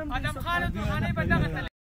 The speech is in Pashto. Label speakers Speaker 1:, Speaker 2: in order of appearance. Speaker 1: ادم خان او درخانۍ به دغه